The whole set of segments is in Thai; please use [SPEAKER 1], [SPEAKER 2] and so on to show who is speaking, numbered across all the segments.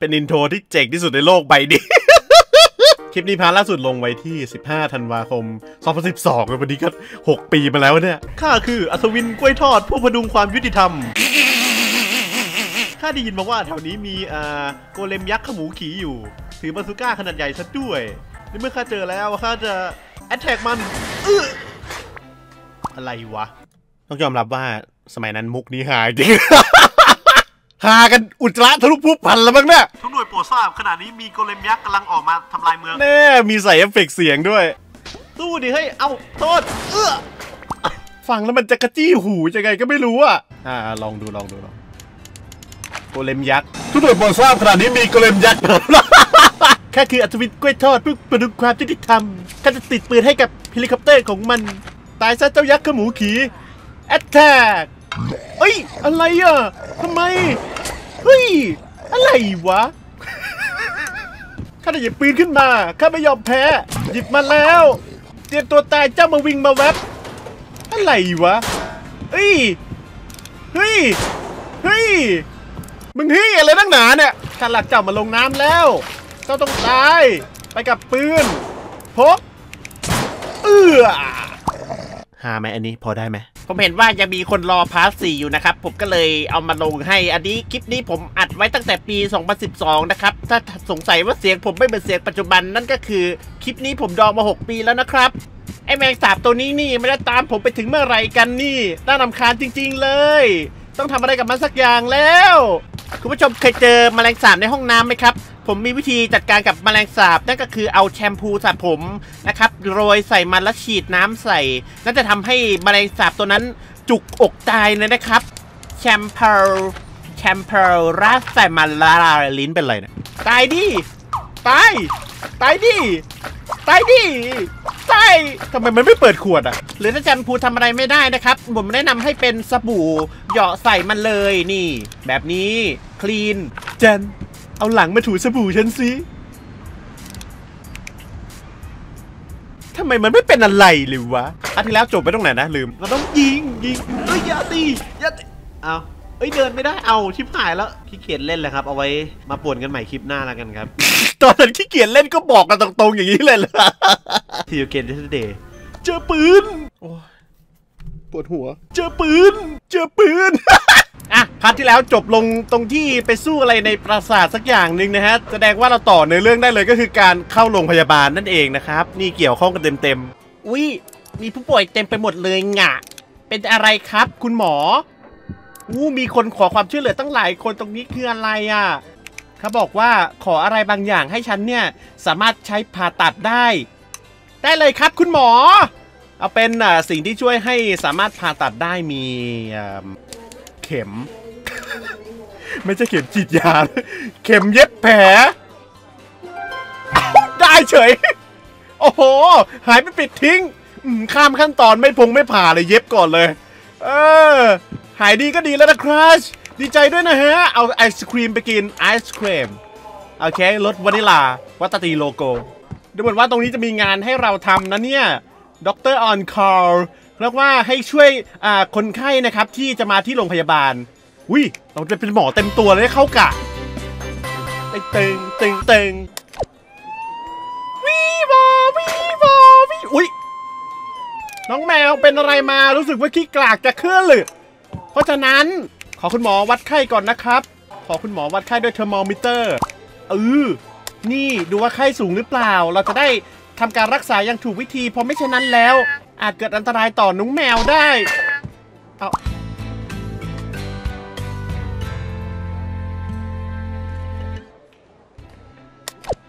[SPEAKER 1] เป็น intro ที่เจ๋งที่สุดในโลกใบนี้ คลิปนี้พาล่าสุดลงไว้ที่ 15 ธันวาคม 2012วันนี้ก็ 6 ปีมาแล้วเนี่ย ข้าคืออัศวินกล้วยทอด ผู้ผดุงความยุติธรรม ข้าได้ยินมาว่าแถวนี้มีอ่า golem ยักษ์ขมูขี่อยู่ ถือบาซูก้าขนาดใหญ่ซะด้วยในเมื่อข้าเจอแล้วข้าจะ attack มันอื้ออะไรวะ ต้องยอมรับว่าสมัยนั้นมุกนี้หายจริง ฮากันอุจจาระทะลุพุพันแล้วมั้งเนี่ย
[SPEAKER 2] ทุกหน่วยโปรดทราบขณะนี้มี golem ยักษ์กำลังออกมาทำลายเมือง
[SPEAKER 1] แน่มีใส่เอฟเฟกต์เสียงด้วย สู้ดิเฮ้ย เอาโทษเอื้อฟังแล้วมันจะจั๊กจี้หูยังไงก็ไม่รู้อะ อ่า ลองดูลองดูลอง golem ยักษ์ทุกหน่วยโปรดทราบขณะนี้มี golem ยักษ์ข้าคืออัศวินกล้วยทอดเพื่อประดุงความยุติธรรมข้าจะติดปืนให้กับเฮลิคอปเตอร์ของมัน ตายซะเจ้ายักษ์ขมูขี่แอตแทก เอ้ย อะไรอะทำไม เฮ้ย อะไรวะ ข้าได้หยิบปืนขึ้นมา ข้าไม่ยอมแพ้ หยิบมาแล้ว เตรียมตัวตายเจ้ามาวิ่งมาแวบอะไรวะ เฮ้ย เฮ้ย เฮ้ย มึงเฮ้ยอะไรนักหนาเนี่ยข้าหลักเจ้ามาลงน้ำแล้ว เจ้าต้องตาย ไปกับปืนพกเอื้อ หาไหมอันนี้พอได้ไหม
[SPEAKER 3] ผมเห็นว่ายังมีคนรอพาร์ทสี่อยู่นะครับ ผมก็เลยเอามาลงให้อันนี้คลิปนี้ผมอัดไว้ตั้งแต่ปี 2012 นะครับ ถ้าสงสัยว่าเสียงผมไม่เหมือนเสียงปัจจุบันนั่นก็คือคลิปนี้ผมดองมา 6 ปีแล้วนะครับไอแมงสาบตัวนี้นี่ไม่ได้ตามผมไปถึงเมื่อไรกันนี่น่ารำคาญจริง ๆ เลย ต้องทำอะไรกับมันสักอย่างแล้ว คุณผู้ชมเคยเจอแมลงสาบในห้องน้ำไหมครับ ผมมีวิธีจัดการกับแมลงสาบนั่นก็คือเอาแชมพูสระผมนะครับโรยใส่มันแล้วฉีดน้ำใส่ นั่นจะทำให้แมลงสาบตัวนั้นจุกอกตายเลยนะครับแชมพูแชมพูราดใส่มันละลายลิ้นเป็นไรนะตายดิ ตาย ตายดิ ตายดิ ตายทำไมมันไม่เปิดขวดอะ หรือถ้าแชมพูทำอะไรไม่ได้นะครับ ผมแนะนำให้เป็นสบู่เหยาะใส่มันเลยนี่ แบบนี้ คลีน
[SPEAKER 1] เจนเอาหลังมาถูสบู่ฉันสิทำไมมันไม่เป็นอะไรเลยวะอาทิตย์แล้วจบไปตรงไหนนะลืม
[SPEAKER 2] เราต้องยิงยิงเอ้ยอย่าตีอย่าตีเอา เอ้ยเดินไม่ได้เอาชิบหายแล้วขี้เกียจเล่นเลยครับ เอาไว้มาป่วนกันใหม่คลิปหน้าแล้วกันครับ
[SPEAKER 1] ตอนนั้นขี้เกียจเล่นก็บอกกันตรงๆอย่างนี้เลยเหรอ
[SPEAKER 2] ทีเกนเดสเดย์
[SPEAKER 1] เจอปืนโอ้ยปวดหัว เจอปืน เจอปืนอะพาร์ทที่แล้วจบลงตรงที่ไปสู้อะไรในปราสาทสักอย่างหนึ่งนะฮะ แสดงว่าเราต่อในเรื่องได้เลยก็คือการเข้าโรงพยาบาลนั่นเองนะครับ นี่เกี่ยวข้องกันเต็ม
[SPEAKER 3] อุ้ยมีผู้ป่วยเต็มไปหมดเลยงะ เป็นอะไรครับ คุณหมอ
[SPEAKER 1] ๆ อู้มีคนขอความช่วยเหลือตั้งหลายคนตรงนี้คืออะไรอะเขาบอกว่าขออะไรบางอย่างให้ฉันเนี่ยสามารถใช้ผ่าตัดได้ ได้เลยครับคุณหมอ เอาเป็นอ่าสิ่งที่ช่วยให้สามารถผ่าตัดได้มีเข็ม ไม่ใช่เข็มฉีดยา เข็มเย็บแผล ได้เฉย โอ้โห หายไปปิดทิ้งข้ามขั้นตอนไม่พงไม่ผ่าเลยเย็บก่อนเลย เออ หายดีก็ดีแล้วนะครัชดีใจด้วยนะฮะ เอาไอศครีมไปกินไอศครีมโอเครสวานิลาวัตตีโลโก้ดูเหมือนว่าตรงนี้จะมีงานให้เราทำนะเนี่ยด็อกเตอร์ออนคอร์เรียกว่าให้ช่วยอาคนไข้นะครับที่จะมาที่โรงพยาบาลอุ้ยเราจะเป็นหมอเต็มตัวเลยเข้ากะตึงตึงตึงวีวอวีวอวีอุ้ยน้องแมวเป็นอะไรมารู้สึกว่าขี้กลากจะเคลื่อนหรือ เพราะฉะนั้นขอคุณหมอวัดไข้ก่อนนะครับ ขอคุณหมอวัดไข้ด้วยเทอร์โมมิเตอร์เออนี่ดูว่าไข้สูงหรือเปล่า เราจะได้ทำการรักษาอย่างถูกวิธี เพราะไม่เช่นนั้นแล้ว อาจเกิดอันตรายต่อน้องแมวได้ เอา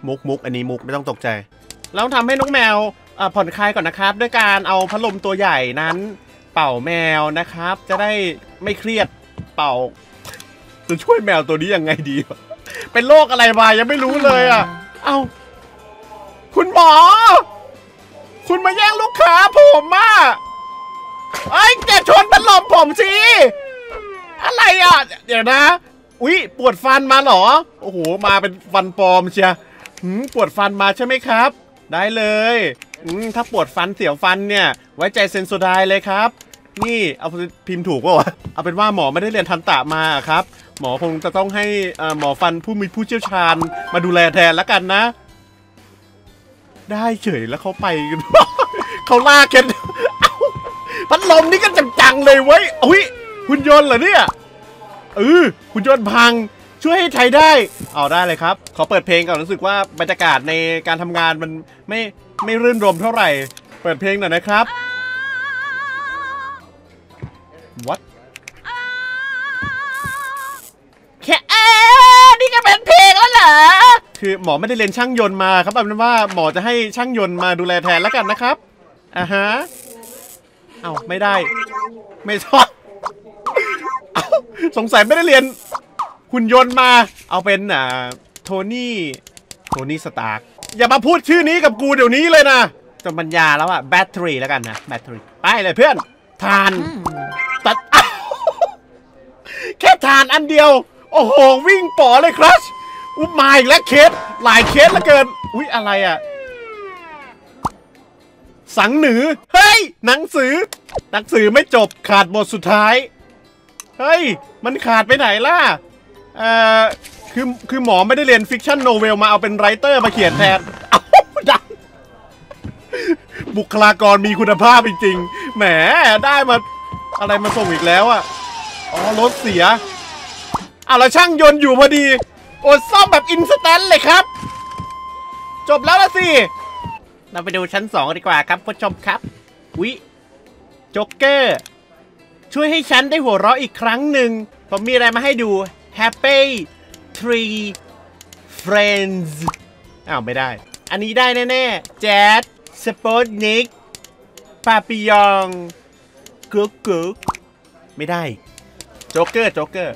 [SPEAKER 1] มุกมุกอันนี้มุกไม่ต้องตกใจเราทำให้น้องแมวอ่าผ่อนคลายก่อนนะครับ ด้วยการเอาพัดลมตัวใหญ่นั้น เป่าแมวนะครับ จะได้ไม่เครียดเป่า จะช่วยแมวตัวนี้ยังไงดี เป็นโรคอะไรมายังไม่รู้เลยอะ เอาคุณหมอ คุณมาแย่งลูกค้าผมอะไอ้แกชนพัดลมผมสิ อะไรอะ เดี๋ยวนะ อุ๊ย ปวดฟันมาเหรอ โอ้โห มาเป็นฟันปลอมเชียหืมปวดฟันมาใช่ไหมครับ ได้เลย อืมถ้าปวดฟันเสียวฟันเนี่ย ไว้ใจเซนโซไดเลยครับ นี่เอาพิมพ์ถูกป่าวะเอาเป็นว่าหมอไม่ได้เรียนทันตะมาครับ หมอคงจะต้องให้อ่าหมอฟันผู้มีผู้เชี่ยวชาญมาดูแลแทนแล้วกันนะ ได้เฉยแล้วเขาไปเขาลากกันเอ้าพัดลมนี่ก็จังๆเลยเว้ยอุ้ยหุ่นยนต์เหรอเนี่ยเออหุ่นยนต์พังช่วยให้ใช้ได้ เอาได้เลยครับ ขอเปิดเพลงก่อนรู้สึกว่าบรรยากาศในการทำงานมันไม่ ไม่รื่นรมเท่าไหร่ เปิดเพลงหน่อยนะครับ What
[SPEAKER 3] แค่เอ๊ะนี่ก็เป็นเพลงแล้วเหรอ
[SPEAKER 1] คือหมอไม่ได้เรียนช่างยนต์มาครับเอาเป็นว่าหมอจะให้ช่างยนต์มาดูแลแทนแล้วกันนะครับอ่าฮะ เอาไม่ได้ ไม่ชอบเอาสงสัยไม่ได้เรียนหุ่นยนต์มา เอาเป็นอ่าโทนี่ โทนี่สตาร์ก อย่ามาพูดชื่อนี้กับกูเดี๋ยวนี้เลยนะจนปัญญาแล้วอะแบตเตอรี่แล้วกันนะแบตเตอรี่ไปเลยเพื่อนถ่านตัดอ้าวแค่ถ่านอันเดียว โอ้โห วิ่งป๋อเลยครับอุ๊ยมาอีกแล้วเคสหลายเคสเหลือเกิน อุ๊ยอะไรอะสังหนือ เฮ้ย หนังสือ หนังสือไม่จบขาดบทสุดท้าย เฮ้ย มันขาดไปไหนล่ะ เอ่อ คือคือหมอไม่ได้เรียน fiction novel มาเอาเป็น writer มาเขียนแทนเอ้าดังบุคลากรมีคุณภาพจริงๆแหมได้มาอะไรมาส่งอีกแล้วอะอ๋อรถเสียอะแล้วช่างยนต์อยู่พอดีโอ้ซ่อมแบบ instant เลยครับ จบแล้วละสิ
[SPEAKER 3] เราไปดูชั้นสองดีกว่าครับผู้ชมครับ
[SPEAKER 1] วิจ็อกเกอร์
[SPEAKER 3] ช่วยให้ฉันได้หัวเราะอีกครั้งหนึ่งผมมีอะไรมาให้ดู Happy Tree Friends
[SPEAKER 1] อ้าวไม่ได้
[SPEAKER 3] อันนี้ได้แน่ๆแจ๊สสปุ๊กนิคปาปิยองกุ๊กกุ๊ก
[SPEAKER 1] ไม่ได้ joker joker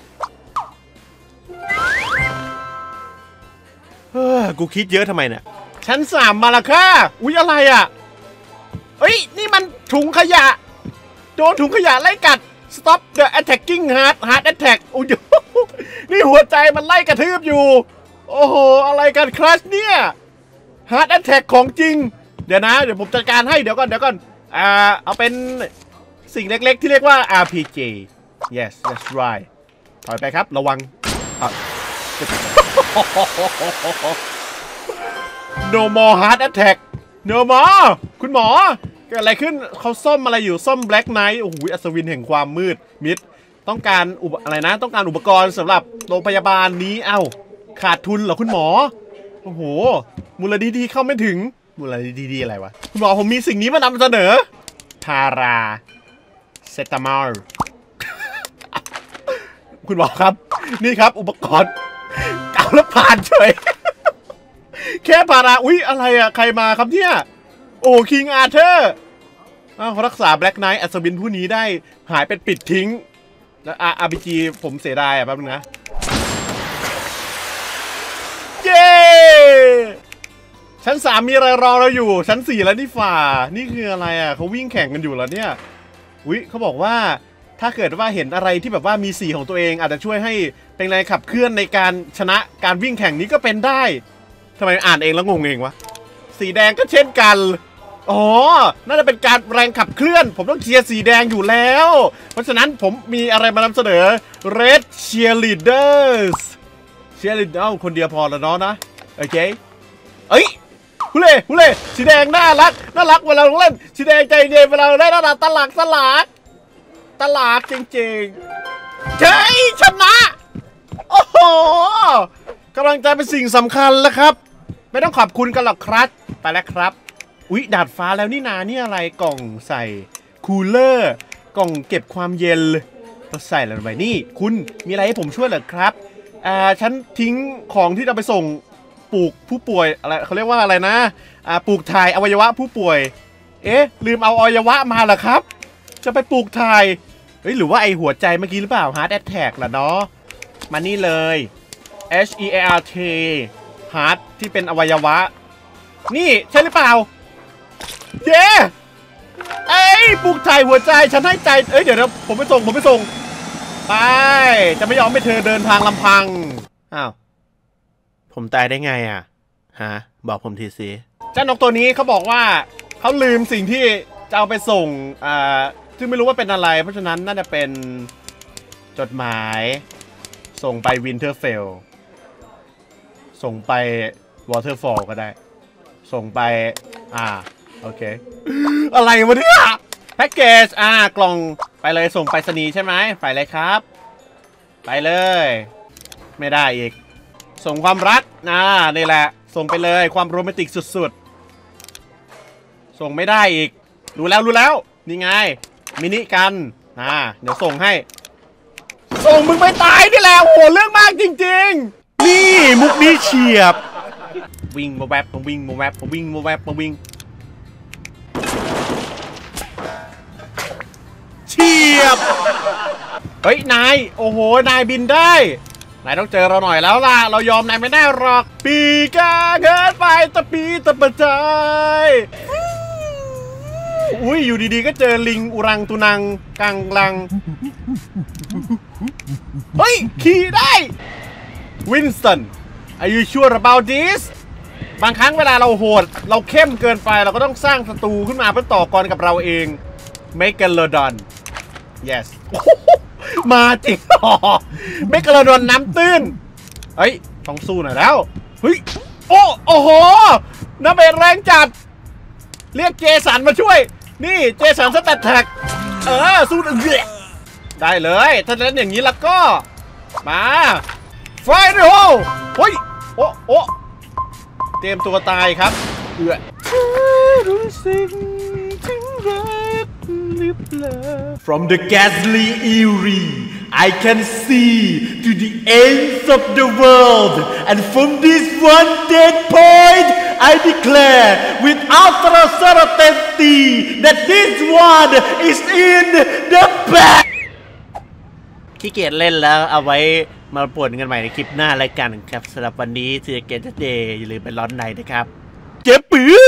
[SPEAKER 1] เฮ้อกูคิดเยอะทำไมเนี่ยชั้นสามมาและค่ะอุ๊ย อะไรอะเอ้ย นี่มันถุงขยะ โดนถุงขยะไล่กัด stop the attacking heart heart attack โอ้ย นี่หัวใจมันไล่กระทืบอยู่ โอ้โห อะไรกันครัชเนี่ย heart attack ของจริง เดี๋ยวนะ เดี๋ยวผมจัดการให้เดี๋ยวก่อนเดี๋ยวก่อนอ่าเอาเป็นสิ่งเล็กๆ ที่เรียกว่า RPG yes that's right ถอยไปครับระวังอะ no more heart attack no more คุณหมอ เกิดอะไรขึ้นเขาซ่อมอะไรอยู่ซ่อม Black Knight โอ้โหอัศวินแห่งความมืดมิด ต้องการอุปอะไรนะ ต้องการอุปกรณ์สำหรับโรงพยาบาลนี้เอ้าขาดทุนเหรอคุณหมอ โอ้โห มูลนิธิเข้าไม่ถึง มูลนิธิอะไรวะ คุณหมอผมมีสิ่งนี้มานำเสนอ พาราเซตามอลคุณหมอครับ นี่ครับอุปกรณ์เก่าแล้วผ่านเฉย แค่พารา อุ๊ย อะไรอะใครมาครับเนี่ย โอ้ King Arthur รักษา Black Knight อัศวินผู้นี้ได้หายเป็นปลิดทิ้ง แล้ว RPG ผมเสียดายอะแป๊บนึงนะ เย้ ชั้นสามมีอะไรรอเราอยู่ ชั้นสี่แล้วนี่ฝ่า นี่คืออะไรอะเขาวิ่งแข่งกันอยู่แล้วเนี่ยอุ๊ยเขาบอกว่าถ้าเกิดว่าเห็นอะไรที่แบบว่ามีสีของตัวเอง อาจจะช่วยให้เป็นแรงขับเคลื่อนในการชนะการวิ่งแข่งนี้ก็เป็นได้ทำไมอ่านเองแล้วงงเองวะสีแดงก็เช่นกัน อ๋อ น่าจะเป็นการแรงขับเคลื่อน ผมต้องเชียร์สีแดงอยู่แล้ว เพราะฉะนั้นผมมีอะไรมานำเสนอ Red Cheerleaders cheerlead เอ้าคนเดียวพอแล้วเนาะนะ โอเค เอ้ยฮุเล่ฮุเล่สีแดงน่ารัก น่ารักเวลาเราเล่นสีแดงใจเย็นเวลาเราได้น่ารักตลากตลากตลาดจริงๆเฮ้ยชนะ โอ้โหกำลังใจเป็นสิ่งสำคัญแล้วครับ ไม่ต้องขอบคุณกันหรอกครับ ไปแล้วครับ อุ๊ย ดาดฟ้าแล้วนี่นานี่อะไรกล่องใส่ cooler กล่องเก็บความเย็นเราใส่อะไรไปนี่ คุณมีอะไรให้ผมช่วยเหรอครับอ่าฉันทิ้งของที่จะไปส่งปลูกผู้ป่วยอะไรเขาเรียกว่าอะไรนะอ่าปลูกถ่ายอวัยวะผู้ป่วย เอ๊ะ ลืมเอาอวัยวะมาเหรอครับ จะไปปลูกถ่ายเฮ้ยหรือว่าไอหัวใจเมื่อกี้หรือเปล่า Heart Attack ล่ะเนาะมานี่เลย H E A R T Heart ที่เป็นอวัยวะ นี่ใช่หรือเปล่า เย้เอ้ยปลูกถ่ายหัวใจฉันให้ใจ เอ้ยเดี๋ยวนะผมไปส่งผมไปส่ง ไป จะไม่ยอมให้เธอเดินทางลำพัง อ้าว ผมตายได้ไงอะ ฮะ บอกผมทีสิเจ้านกตัวนี้เขาบอกว่าเขาลืมสิ่งที่จะเอาไปส่ง อ่าซึ่งไม่รู้ว่าเป็นอะไร เพราะฉะนั้นน่าจะเป็นจดหมาย ส่งไป Winterfell ส่งไป Waterfall ก็ได้ ส่งไป อ่า โอเค อะไรวะเนี่ยแพ็กเกจอ่ากล่องไปเลยส่งไปสนีย์ใช่ไหมไปเลยครับ ไปเลย ไม่ได้อีก ส่งความรักอ่านี่แหละ ส่งไปเลยความโรแมนติกสุดๆ ส่งไม่ได้อีก รู้แล้วรู้แล้ว นี่ไง มินิกันอ่าเดี๋ยวส่งให้ ส่งมึงไปตายนี่แหละโหเรื่องมากจริง ๆ นี่มุกนี้เฉียบ วิ่งมาแวบมาวิ่งมาแวบมาวิ่งมาแวบมาวิ่ง เฮ้ย นาย โอ้โห นายบินได้ นายต้องเจอเราหน่อยแล้วล่ะ เรายอมนายไม่ได้หรอก ปีกาเกินไปตะปีตะปะจายอุ้ย อยู่ดีๆ ก็เจอลิงอุรังตุนังกังลัง เฮ้ย ขี่ได้วินสตัน Are you sure about this บางครั้งเวลาเราโหด เราเข้มเกินไปเราก็ต้องสร้างศัตรูขึ้นมาเพื่อต่อกรกับเราเอง Megalodon yes มาจริงหรอ Megalodon น้ำตื้น เฮ้ย ต้องสู้หน่อยแล้ว เฮ้ย โอ้โอ้โห น้ำเบรแรงจัด เรียกเจสันมาช่วย นี่เจสันสแตทแท็ก เออ สู้อื้อได้เลย ถ้าเล่นอย่างนี้แล้วก็ มาไฟเดโฮเฮ้ย โอ้โอ้เตรียมตัวตายครับ เอือรู้สึก รือเปล่า From the ghastly eerie I can see to the ends of the world and from this one dead point I declare with authority that this one is in the back
[SPEAKER 3] ขี้เกียจเล่นแล้วเอาไว้มาป่วนกันใหม่ในคลิปหน้ารายการครับสำหรับวันนี้เจอเกนเดย์อย่าลืมไปร้อนในนะครับ
[SPEAKER 1] เจ็บปื้อ